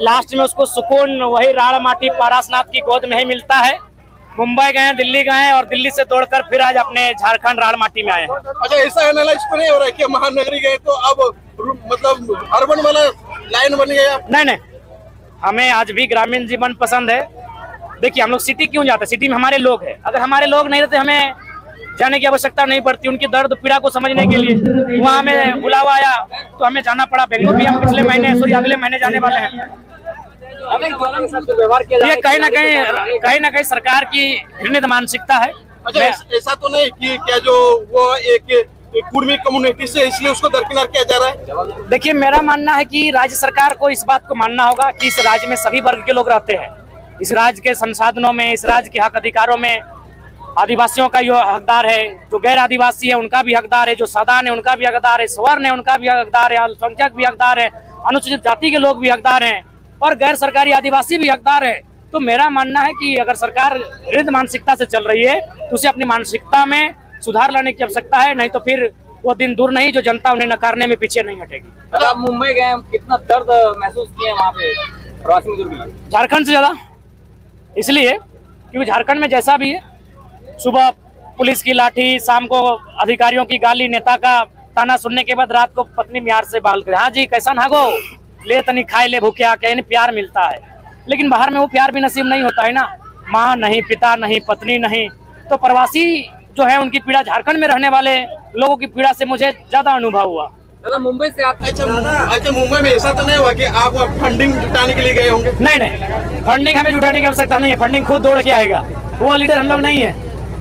Last में उसको सुकून वही राड़ माटी पारासनाथ की गोद में ही मिलता है। मुंबई गए दिल्ली गए और दिल्ली से दौड़कर फिर आज अपने झारखंड राड़ माटी में आए हैं। अच्छा ऐसा एनालाइज तो नहीं हो रहा है कि महानगरी गए तो अब मतलब अर्बन वाला लाइन बन गया। नहीं नहीं। हमें आज भी ग्रामीण जीवन पसंद है। देखिए हम लोग सिटी क्यों जाते हैं? सिटी में हमारे लोग हैं। अगर हमारे लोग नहीं रहते हमें जाने की आवश्यकता नहीं पड़ती उनकी दर्द पीड़ा को समझने के लिए। वहाँ हमें बुलावा आया तो हमें जाना पड़ा। बेंगलुरु भी हम पिछले महीने सॉरी अगले महीने जाने वाले हैं। ये कहीं ना कहीं कहीं ना कहीं सरकार की घृणित मानसिकता है। अच्छा ऐस- तो नहीं कि क्या जो वो एक एक कुर्मी कम्युनिटी से इसलिए उसको दरकिनार किया जा रहा है? देखिए मेरा मानना है कि राज्य सरकार को इस बात को मानना होगा कि इस राज्य में सभी वर्ग के लोग रहते हैं। इस राज्य के संसाधनों में इस राज्य के हक अधिकारों में आदिवासियों का जो हकदार है। जो गैर आदिवासी है उनका भी हकदार है। जो साधारण है उनका भी हकदार है। स्वर्ण है उनका भी हकदार है। अल्पसंख्यक भी हकदार है। अनुसूचित जाति के लोग भी हकदार हैं। और गैर सरकारी आदिवासी भी हकदार है। तो मेरा मानना है कि अगर सरकार वृद्ध मानसिकता से चल रही है तो उसे अपनी मानसिकता में सुधार लाने की आवश्यकता है नहीं तो फिर वो दिन दूर नहीं जो जनता उन्हें नकारने में पीछे नहीं हटेगी। अच्छा, आप मुंबई गए कितना दर्द महसूस किए वहाँ पे झारखंड से ज़्यादा? इसलिए क्योंकि झारखंड में जैसा भी है सुबह पुलिस की लाठी शाम को अधिकारियों की गाली नेता का ताना सुनने के बाद रात को पत्नी मियार से बाल हाँ जी कैसा नागो? ले तनी खाए ले भूखे आके यानी प्यार मिलता है। लेकिन बाहर में वो प्यार भी नसीब नहीं होता है ना। माँ नहीं पिता नहीं पत्नी नहीं। तो प्रवासी जो है उनकी पीड़ा झारखंड में रहने वाले लोगों की पीड़ा से मुझे ज़्यादा अनुभव हुआ। दादा मुंबई से आते अच्छा अच्छा मुंबई में ऐसा तो नहीं हुआ कि आप फंडिंग जुटाने के लिए गए होंगे? नहीं नहीं। फंडिंग हमें जुटाने की आवश्यकता नहीं है। फंडिंग खुद दौड़ के आएगा। वो लीडर हम लोग नहीं है।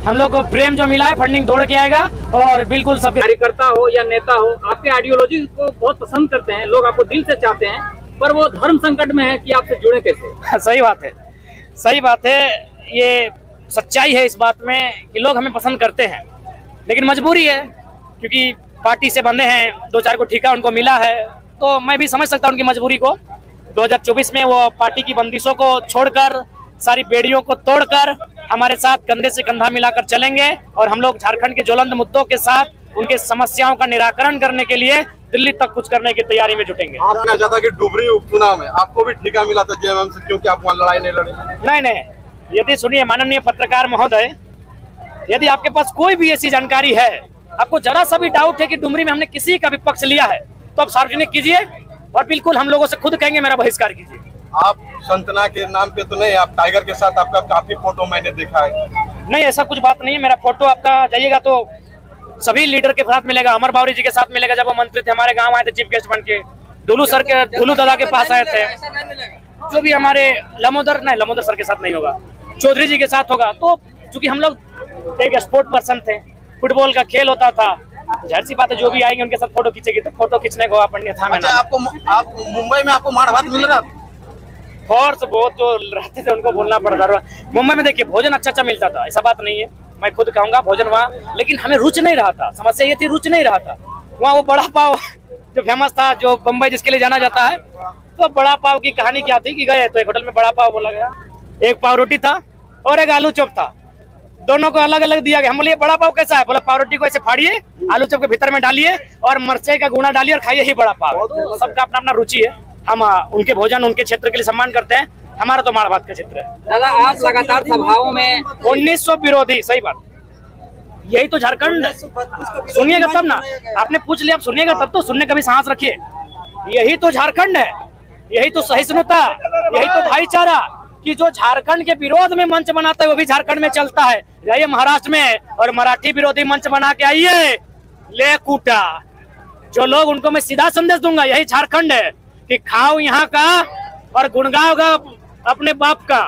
हम लोग को प्रेम जो मिला है फंडिंग दौड़ के आएगा और बिल्कुल सब कार्यकर्ता हो या नेता हो आपके आइडियोलॉजी को बहुत पसंद करते हैं लोग आपको दिल से चाहते हैं पर वो धर्म संकट में है कि आपसे जुड़े कैसे? सही बात है। सही बात है ये सच्चाई है इस बात में कि लोग हमें पसंद करते हैं। लेकिन मजबूरी है क्योंकि पार्टी से बंधे हैं दो चार को ठीका उनको मिला है तो मैं भी समझ सकता हूँ उनकी मजबूरी को। 2024 में वो पार्टी की बंदिशों को छोड़कर सारी बेड़ियों को तोड़कर हमारे साथ कंधे से कंधा मिलाकर चलेंगे और हम लोग झारखंड के ज्वलंत मुद्दों के साथ उनके समस्याओं का निराकरण करने के लिए दिल्ली तक कुछ करने की तैयारी में जुटेंगे। आप कहना चाहता कि डुबरी उपचुनाव में आपको भी ठिका मिला था जेएमएम से क्योंकि आप वहाँ लड़ाई नहीं लड़ी? नहीं नहीं। यदि सुनिए माननीय पत्रकार महोदय यदि आपके पास कोई भी ऐसी जानकारी है आपको जरा सा भी डाउट है कि डुमरी में हमने किसी का भी पक्ष लिया है तो आप सार्वजनिक कीजिए और बिल्कुल हम लोगों से खुद कहेंगे मेरा बहिष्कार कीजिए। आप संतना के नाम पे तो नहीं आप टाइगर के साथ आपका काफ़ी फ़ोटो मैंने देखा है। नहीं ऐसा कुछ बात नहीं है मेरा फ़ोटो आपका जाइएगा तो सभी लीडर के साथ मिलेगा अमर बावरी जी के साथ मिलेगा जब वो मंत्री थे हमारे गाँव आए थे चीफ गेस्ट बन के दुलू सर के दुलू दादा के पास आए थे। जो भी हमारे लमोदर नहीं लमोदर सर के साथ नहीं होगा चौधरी जी के साथ होगा। तो चूँकि हम लोग एक स्पोर्ट पर्सन थे फुटबॉल का खेल होता था ज़ाहिर सी बात है जो भी आएँगे उनके साथ फ़ोटो खींचेगी तो फ़ोटो खींचने को अपन था मैं अच्छा आपको आप मुंबई में आपको मार भात मिल रहा था? फोर्स बहुत जो रहते थे उनको बोलना पड़ता था। मुंबई में देखिए भोजन अच्छा अच्छा मिलता था ऐसा बात नहीं है। मैं खुद कहूँगा भोजन वहाँ लेकिन हमें रुच नहीं रहा था। समस्या ये थी रुच नहीं रहा था। वहाँ वो बड़ा पाव जो फ़ेमस था जो बम्बई जिसके लिए जाना जाता है तो बड़ा पाव की कहानी क्या थी कि गए तो एक होटल में बड़ा पाव बोला गया। एक पाव रोटी था और एक आलू चौप था। दोनों को अलग अलग दिया गया। हम बोले बड़ा पाव कैसा है? बोला पाव रोटी को ऐसे फाड़िए आलू चौप के भीतर में डालिए और मिर्चे का गुना डालिए और खाइए ही बड़ा पाव। सबका अपना अपना रुचि है। हम उनके भोजन उनके क्षेत्र के लिए सम्मान करते हैं। हमारा तो माड़ भात का क्षेत्र है। दादा आप लगातार सभाओं में उन्नीस सौ विरोधी सही बात। यही तो झारखंड सुनिएगा तब ना। आपने पूछ लिया आप सुनिएगा तब तो सुनने का भी सांस रखिए। यही तो झारखंड है। यही तो सहिष्णुता यही तो भाईचारा कि जो झारखंड के विरोध में मंच बनाता है वो भी झारखंड में चलता है। जाइए महाराष्ट्र में और मराठी विरोधी मंच बना के आइए। ले कूटा। जो लोग उनको मैं सीधा संदेश दूँगा यही झारखंड है। कि खाओ यहाँ का और गुणगाओगा अपने बाप का।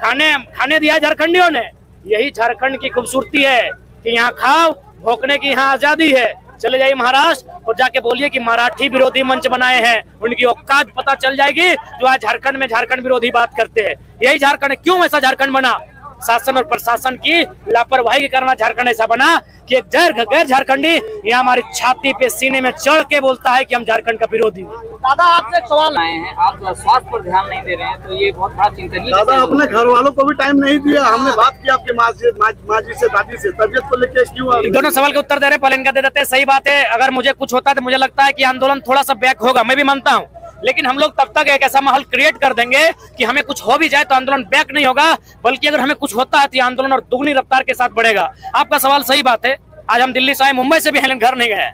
खाने खाने दिया झारखंडियों ने। यही झारखंड की खूबसूरती है कि यहाँ खाओ, भोंकने की यहाँ आज़ादी है। चले जाइए महाराष्ट्र और जाके बोलिए कि मराठी विरोधी मंच बनाए हैं। उनकी औकात पता चल जाएगी जो आज झारखंड में झारखंड विरोधी बात करते हैं। यही झारखंड, क्यों ऐसा झारखंड बना? शासन और प्रशासन की लापरवाही के कारण झारखंड ऐसा बना कि एक गैर गैर झारखंडी यहाँ हमारी छाती पे सीने में चढ़ के बोलता है कि हम झारखंड का विरोधी हैं। दादा आपसे एक सवाल आए हैं। आप स्वास्थ्य पर ध्यान नहीं दे रहे हैं तो ये बहुत बड़ा चिंतनीय दादा अपने घर वालों को भी टाइम नहीं दिया। हमने बात की आपके माँ से माँ से दादी से। तबियत को लेके क्यों दोनों सवाल के उत्तर दे रहे हैं, पहले इनका दे देते हैं। सही बात है। अगर मुझे कुछ होता है तो मुझे लगता है की आंदोलन थोड़ा सा बैक होगा। मैं भी मानता हूँ। लेकिन हम लोग तब तक एक ऐसा माहौल क्रिएट कर देंगे कि हमें कुछ हो भी जाए तो आंदोलन बैक नहीं होगा बल्कि अगर हमें कुछ होता है तो आंदोलन और दुगनी रफ्तार के साथ बढ़ेगा। आपका सवाल सही बात है। आज हम दिल्ली से आए मुंबई से भी हैं घर नहीं गए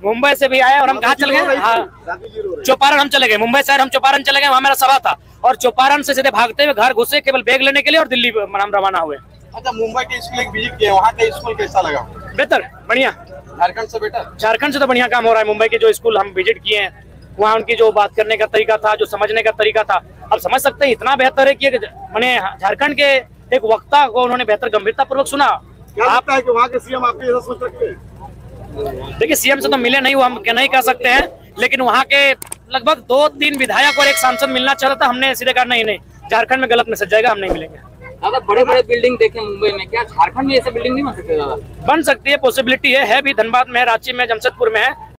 मुंबई से भी आए और हम कहाँ चले गए? हाँ। चौपारण हम चले गए। मुंबई शहर हम चौपारण चले गए वहाँ मेरा सभा था। और चौपारण से सीधे भागते हुए घर घुसे केवल बैग लेने के लिए और दिल्ली हम रवाना हुए। अच्छा मुंबई के स्कूल एक विज़िट किए वहाँ का स्कूल कैसा लगा? बेहतर बढ़िया। झारखंड से बेटर झारखंड से तो बढ़िया काम हो रहा है। मुंबई के जो स्कूल हम विज़िट किए हैं वहाँ उनकी जो बात करने का तरीका था जो समझने का तरीका था अब समझ सकते हैं इतना बेहतर है कि एक मैंने झारखंड के एक वक्ता को उन्होंने बेहतर गंभीरता पूर्वक सुना। क्या आप है कि वहाँ के सीएम आपके ऐसा सोच रखते हैं? देखिए सीएम से तो मिले नहीं वो हम क्या नहीं कह सकते हैं लेकिन वहाँ के लगभग दो तीन विधायक और एक सांसद मिलना चाह रहा था हमने सीधे कहा नहीं नहीं झारखंड में गलत मैसेज जाएगा हम नहीं मिलेंगे। दादा बड़े बड़े बिल्डिंग देखे मुंबई में क्या झारखंड में ऐसे बिल्डिंग नहीं बन सकते बन सकती है पॉसिबिलिटी है है भी धनबाद में रांची में जमशेदपुर में है।